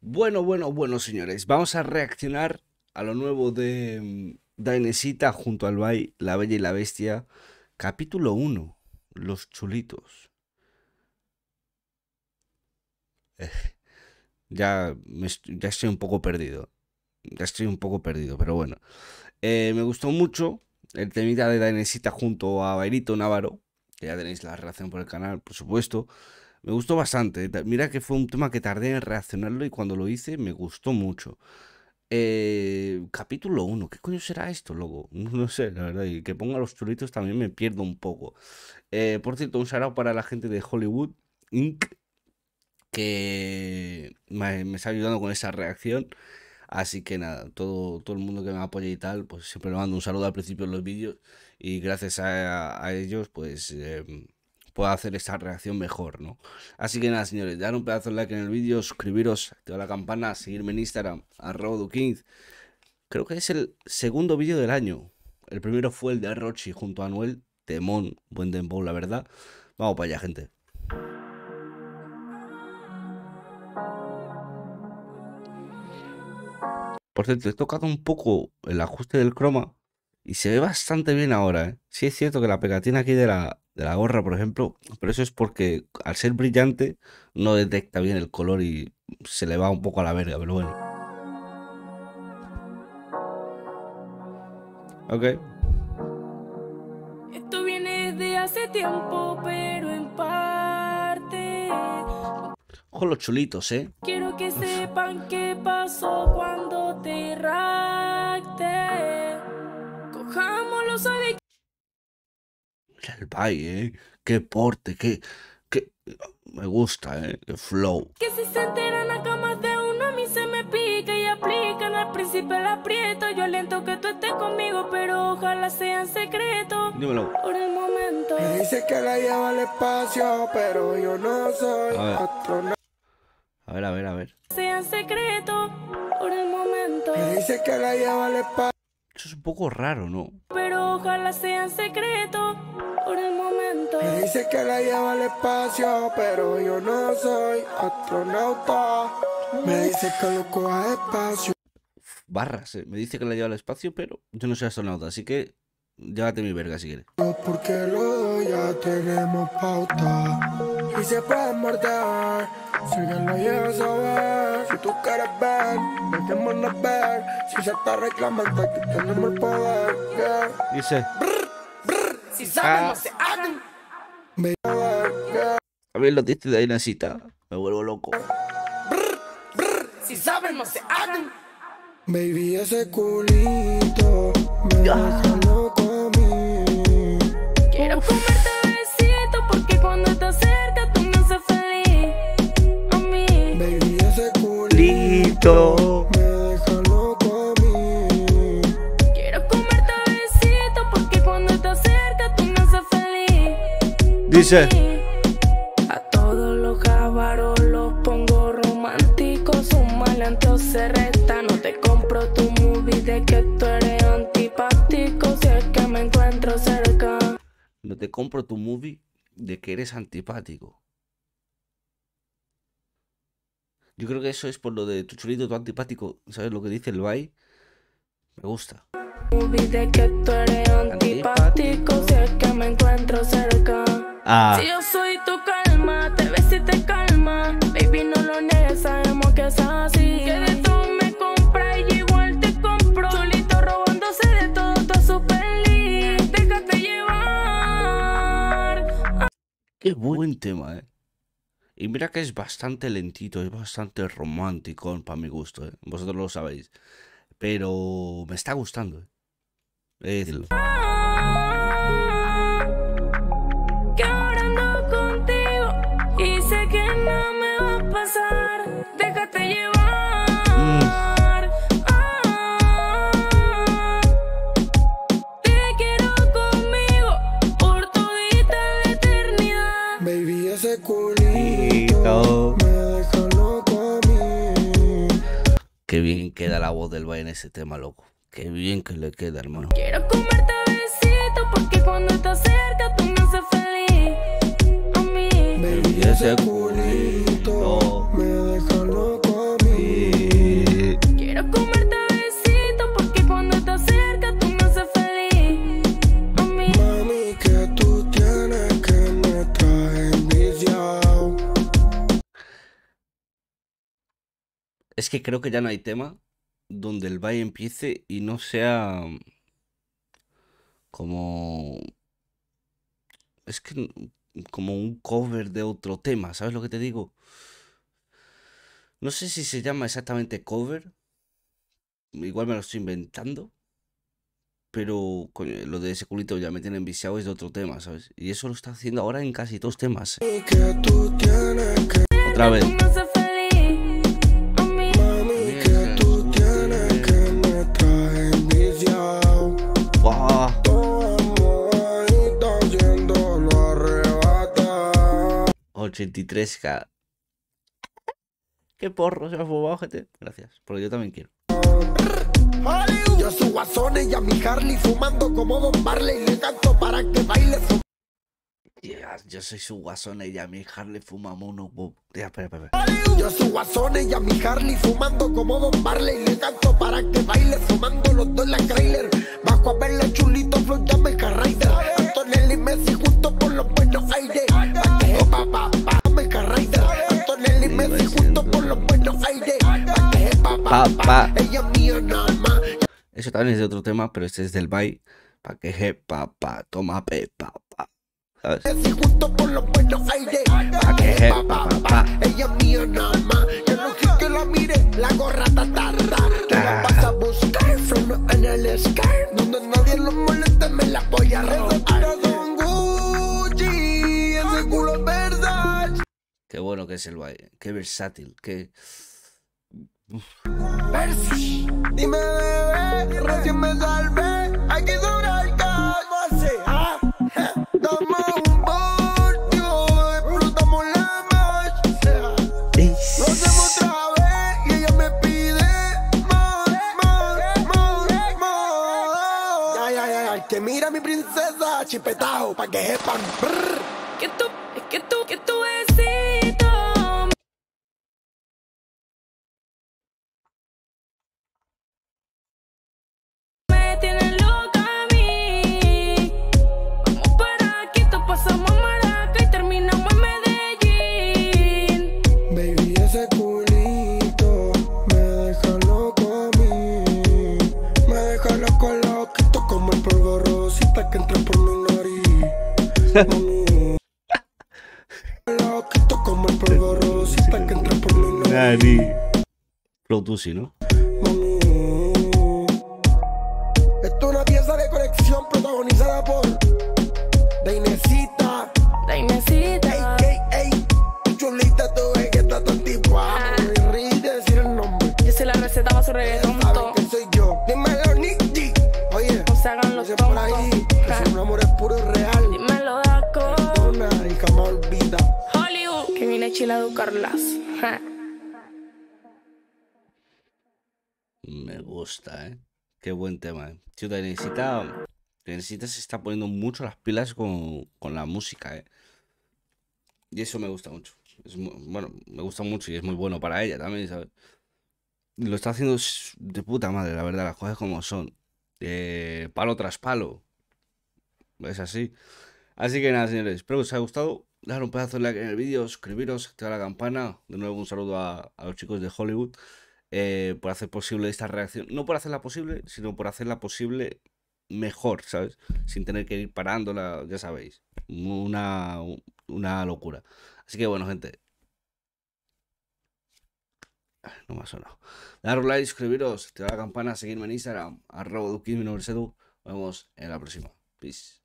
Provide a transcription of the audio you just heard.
Bueno, bueno, bueno, señores. Vamos a reaccionar a lo nuevo de mm, Dainesita junto al Bay, La Bella y la Bestia. Capítulo 1. Los chulitos. Eh, ya, me ya estoy un poco perdido. Ya estoy un poco perdido, pero bueno. Eh, me gustó mucho el temita de Dainesita junto a Bairito Navarro. Que ya tenéis la relación por el canal, por supuesto. Me gustó bastante. Ta- Mira que fue un tema que tardé en reaccionarlo y cuando lo hice me gustó mucho. Eh, capítulo 1. ¿Qué coño será esto, loco? No, sé, la verdad. Y que ponga los chulitos también me pierdo un poco. Eh, por cierto, un shout para la gente de Hollywood Inc. que me, está ayudando con esa reacción. Así que nada, todo, todo el mundo que me apoya y tal, pues siempre le mando un saludo al principio de los vídeos y gracias a, a ellos, pues em, puedo hacer esta reacción mejor, ¿no? Así que nada, señores, dar un pedazo de like en el vídeo, suscribiros, activar la campana, seguirme en Instagram, arroba. Creo que es el segundo vídeo del año. El primero fue el de Rochi junto a Anuel, Temón, buen dembow, la verdad. Vamos para allá, gente. Por cierto, he tocado un poco el ajuste del croma y se ve bastante bien ahora, ¿eh? Sí es cierto que la pegatina aquí de la, de la gorra, por ejemplo, pero eso es porque al ser brillante no detecta bien el color y se le va un poco a la verga, pero bueno. Ok. Esto viene de hace tiempo, pero en parte Ojo los chulitos, ¿eh? quiero que sepan qué pasó cuando te. Cojámoslo suave Mira el baile, ¿eh? Qué porte, qué, qué... Me gusta, ¿eh? Qué flow. que si se enteran acá más de uno a mí se me pica y aplican al príncipe el aprieto. Yo lento que tú estés conmigo, pero ojalá sea en secreto. Dímelo. Por el momento. Me dice que la lleva al espacio, pero yo no soy astronauta. A ver, a ver, a ver. Sea en secreto. Por el momento. Me dice que la lleva al espacio. Eso es un poco raro, ¿no? Pero ojalá sea en secreto. Por el momento. Me dice que la lleva al espacio, pero yo no soy astronauta. Me dice que lo coja espacio. Barras, ¿eh? Me dice que la lleva al espacio, pero yo no soy astronauta, así que llévate mi verga si quieres. Porque lo ya tenemos pauta. Y se puede morder. Si alguien lo llega a saber. Si tú quieres ver, dejémonos ver. Si se está reclamando, aquí tenemos el poder. Yeah. Dice, Si saben, no se hagan. a ver los dientes de ahí cita. Me vuelvo loco. Si saben, no se hagan. Baby, ese culito me deja loco a mí. Quiero comerte besito porque cuando te acercas tú me haces feliz. A mí. Baby, ese culito Dice, A todos los jabaros los pongo románticos. Un malanto se resta. No te compro tu movie de que tú eres antipático. Si es que me encuentro cerca. no te compro tu movie de que eres antipático. Yo creo que eso es por lo de tu chulito, tu antipático. ¿Sabes lo que dice el Bay? Me gusta. Movie de que tú eres antipático. Si es que me encuentro cerca. Ah, Si yo soy tu calma, te ves y te calma. Baby, no lo niegues, sabemos que es así. Que de todo me compra y igual te compro. Solito robándose de todo, todo super feliz. Déjate llevar. qué buen tema, eh. Y mira que es bastante lentito, es bastante romántico para mi gusto, eh. Vosotros lo sabéis. Pero me está gustando, eh. He de decirlo. Ese culito me deja loco a mí. Qué bien queda la voz del Bay en ese tema, loco. Qué bien que le queda, hermano. Quiero comerte besito porque cuando te acercas tú me haces feliz. A mí. Baby, ese culito Es que creo que ya no hay tema donde el baile empiece y no sea como... Es que como un cover de otro tema, ¿sabes lo que te digo? No sé si se llama exactamente cover. Igual me lo estoy inventando. Pero coño, lo de ese culito ya me tienen viciado es de otro tema, ¿sabes? Y eso lo está haciendo ahora en casi todos temas. ¿eh? Otra vez. 83k. Qué porro se me ha fumado, gente. Gracias. Porque yo también quiero. Yo soy guasones y a mi Harley fumando como Don Marley le canto para que baile Yeah, yo soy su guasona y a mi Harley fuma mono. Ya, espera, espera, espera. Yo soy guasones y a mi Harley fumando como Don Marley le canto para que baile fumando los dos en la trailer. Bajo a verle chulito flow ya me. Y Messi juntos por los buenos aires. Pa' que pa pa pa me Rider. Antonelli y Messi juntos por los buenos aires. Pa' que pa pa Pa, pa. ella mía nada más. Eso también es de otro tema, pero este es del Bay. Pa' que je, pa, pa, toma, pe, pa, pa. ¿Sabes? Messi juntos por los buenos aires. Pa' que je, pa, pa, pa. Ella mía nada más. Yo no quiero que la mire, la gorra es el Bay. Qué versátil. Qué. Percy, dime bebé, recién me salvé. Hay que sobrar cash. Ah, Dame un voltio, explotamos la marcha. Lo hacemos otra vez y ella me pide más, más, más, más. Ya, ya, ya, ya, que mira a mi princesa, chipetao, pa' que sepan. Que tú, es que tú, que Como el polvo rosita que entra por mi nariz. Tusi, ¿no? Esto es una pieza de colección protagonizada por Dainesita, Dainecita, a.k.a. Chulita, tú ves que está tan tipo. No me ríes de decir el nombre. yo soy la receta para su reggaetón. Me gusta, ¿eh? Qué buen tema, ¿eh? Tío, necesita, necesita se está poniendo mucho las pilas con, con la música, ¿eh? Y eso me gusta mucho. Es mu- bueno, me gusta mucho y es muy bueno para ella también, ¿sabes? Lo está haciendo de puta madre, la verdad, las cosas como son. Eh, palo tras palo. Es así. Así que nada, señores, espero que os haya gustado. Dejar un pedazo de like en el vídeo, suscribiros, activar la campana. De nuevo, un saludo a, los chicos de Hollywood eh, por hacer posible esta reacción. No por hacerla posible, sino por hacerla posible mejor, ¿sabes? Sin tener que ir parándola, ya sabéis. Una, una locura. Así que bueno, gente. Ay, No me ha sonado. Dar un like, suscribiros, activar la campana, seguirme en Instagram, arroba duquis, mi nombre es Edu. Nos vemos en la próxima. Peace.